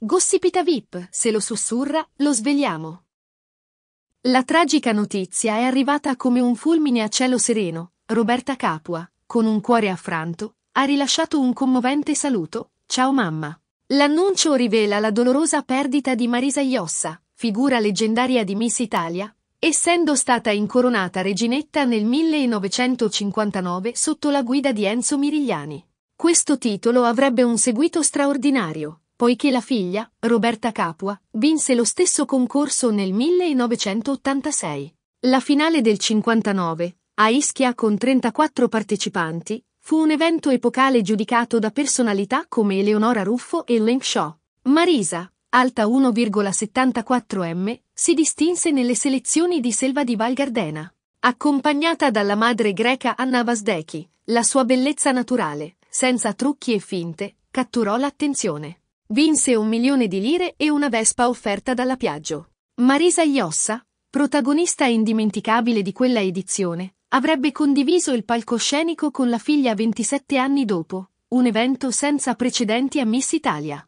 Gossipita VIP, se lo sussurra, lo svegliamo. La tragica notizia è arrivata come un fulmine a cielo sereno. Roberta Capua, con un cuore affranto, ha rilasciato un commovente saluto. Ciao mamma. L'annuncio rivela la dolorosa perdita di Marisa Iossa, figura leggendaria di Miss Italia, essendo stata incoronata reginetta nel 1959 sotto la guida di Enzo Mirigliani. Questo titolo avrebbe un seguito straordinario, poiché la figlia, Roberta Capua, vinse lo stesso concorso nel 1986. La finale del 59, a Ischia con 34 partecipanti, Fu un evento epocale giudicato da personalità come Eleonora Ruffo e Link Shaw. Marisa, alta 1,74 m, si distinse nelle selezioni di Selva di Val Gardena. Accompagnata dalla madre greca Anna Vasdeki, la sua bellezza naturale, senza trucchi e finte, catturò l'attenzione. Vinse un milione di lire e una Vespa offerta dalla Piaggio. Marisa Iossa, protagonista indimenticabile di quella edizione, avrebbe condiviso il palcoscenico con la figlia 27 anni dopo, un evento senza precedenti a Miss Italia.